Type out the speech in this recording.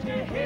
to hear.